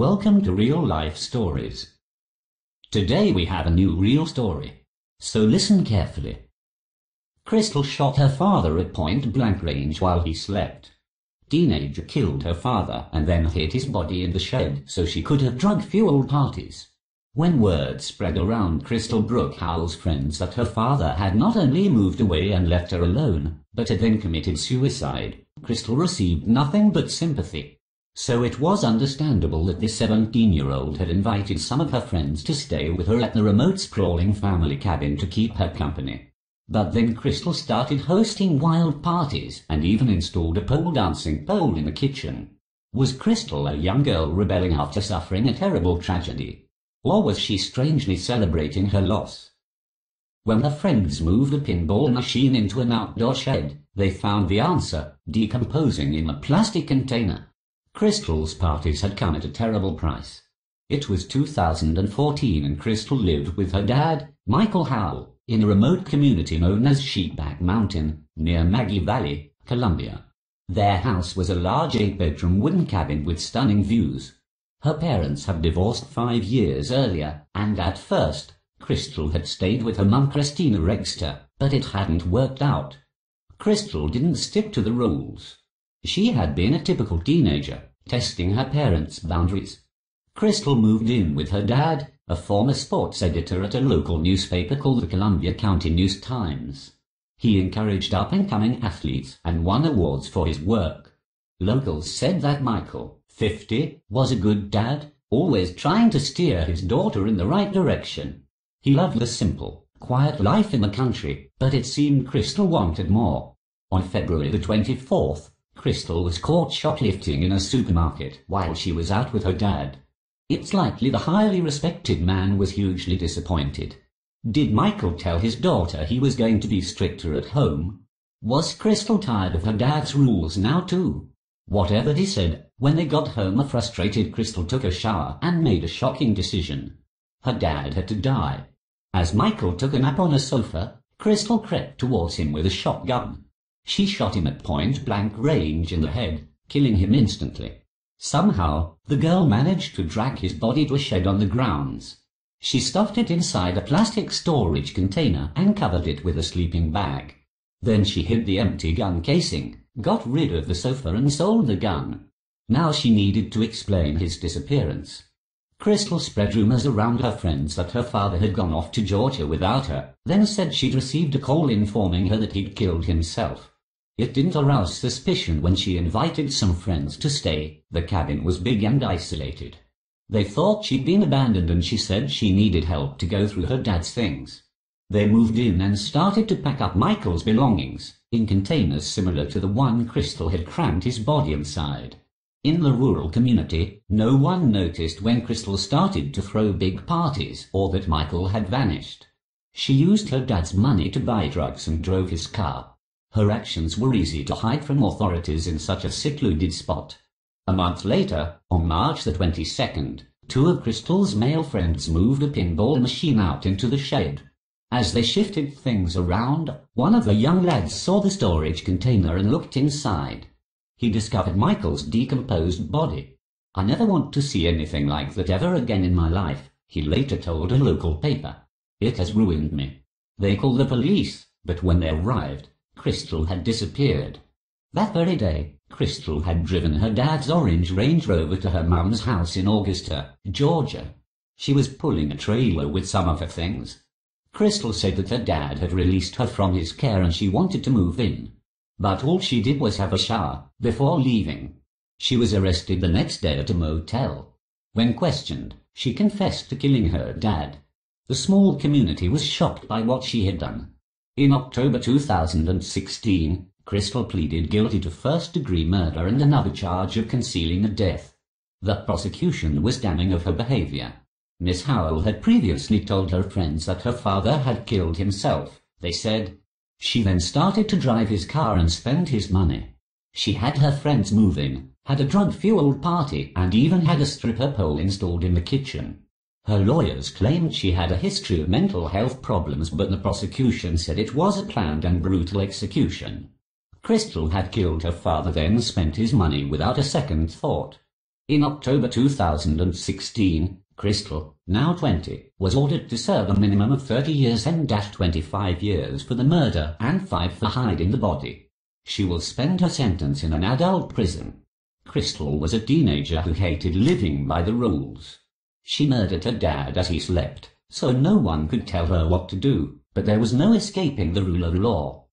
Welcome to Real Life Stories. Today we have a new real story, so listen carefully. Crystal shot her father at point blank range while he slept. Teenager killed her father and then hid his body in the shed so she could have drug-fueled parties. When word spread around Crystal Brooke Howell's friends that her father had not only moved away and left her alone, but had then committed suicide, Crystal received nothing but sympathy. So it was understandable that this 17-year-old had invited some of her friends to stay with her at the remote sprawling family cabin to keep her company. But then Crystal started hosting wild parties and even installed a pole dancing pole in the kitchen. Was Crystal a young girl rebelling after suffering a terrible tragedy? Or was she strangely celebrating her loss? When her friends moved a pinball machine into an outdoor shed, they found the answer, decomposing in a plastic container. Crystal's parties had come at a terrible price. It was 2014 and Crystal lived with her dad, Michael Howell, in a remote community known as Sheepback Mountain, near Maggie Valley, Columbia. Their house was a large eight-bedroom wooden cabin with stunning views. Her parents had divorced five years earlier, and at first, Crystal had stayed with her mum Christina Regster, but it hadn't worked out. Crystal didn't stick to the rules. She had been a typical teenager, testing her parents' boundaries. Crystal moved in with her dad, a former sports editor at a local newspaper called the Columbia County News Times. He encouraged up-and-coming athletes and won awards for his work. Locals said that Michael, 50, was a good dad, always trying to steer his daughter in the right direction. He loved the simple, quiet life in the country, but it seemed Crystal wanted more. On February the 24th, Crystal was caught shoplifting in a supermarket while she was out with her dad. It's likely the highly respected man was hugely disappointed. Did Michael tell his daughter he was going to be stricter at home? Was Crystal tired of her dad's rules now too? Whatever he said, when they got home a frustrated Crystal took a shower and made a shocking decision. Her dad had to die. As Michael took a nap on a sofa, Crystal crept towards him with a shotgun. She shot him at point-blank range in the head, killing him instantly. Somehow, the girl managed to drag his body to a shed on the grounds. She stuffed it inside a plastic storage container and covered it with a sleeping bag. Then she hid the empty gun casing, got rid of the sofa and sold the gun. Now she needed to explain his disappearance. Crystal spread rumors around her friends that her father had gone off to Georgia without her, then said she'd received a call informing her that he'd killed himself. It didn't arouse suspicion when she invited some friends to stay. The cabin was big and isolated. They thought she'd been abandoned and she said she needed help to go through her dad's things. They moved in and started to pack up Michael's belongings in containers similar to the one Crystal had crammed his body inside. In the rural community, no one noticed when Crystal started to throw big parties or that Michael had vanished. She used her dad's money to buy drugs and drove his car. Her actions were easy to hide from authorities in such a secluded spot. A month later, on March the 22nd, two of Crystal's male friends moved a pinball machine out into the shed. As they shifted things around, one of the young lads saw the storage container and looked inside. He discovered Michael's decomposed body. I never want to see anything like that ever again in my life, he later told a local paper. It has ruined me. They called the police, but when they arrived, Crystal had disappeared. That very day, Crystal had driven her dad's orange Range Rover to her mum's house in Augusta, Georgia. She was pulling a trailer with some of her things. Crystal said that her dad had released her from his care and she wanted to move in. But all she did was have a shower before leaving. She was arrested the next day at a motel. When questioned, she confessed to killing her dad. The small community was shocked by what she had done. In October 2016, Crystal pleaded guilty to first-degree murder and another charge of concealing a death. The prosecution was damning of her behavior. Miss Howell had previously told her friends that her father had killed himself. They said, she then started to drive his car and spend his money. She had her friends moving, had a drug-fueled party, and even had a stripper pole installed in the kitchen. Her lawyers claimed she had a history of mental health problems, but the prosecution said it was a planned and brutal execution. Crystal had killed her father then spent his money without a second thought. In October 2016, Crystal, now 20, was ordered to serve a minimum of 30 years and 25 years for the murder and 5 for hiding the body. She will spend her sentence in an adult prison. Crystal was a teenager who hated living by the rules. She murdered her dad as he slept, so no one could tell her what to do, but there was no escaping the rule of law.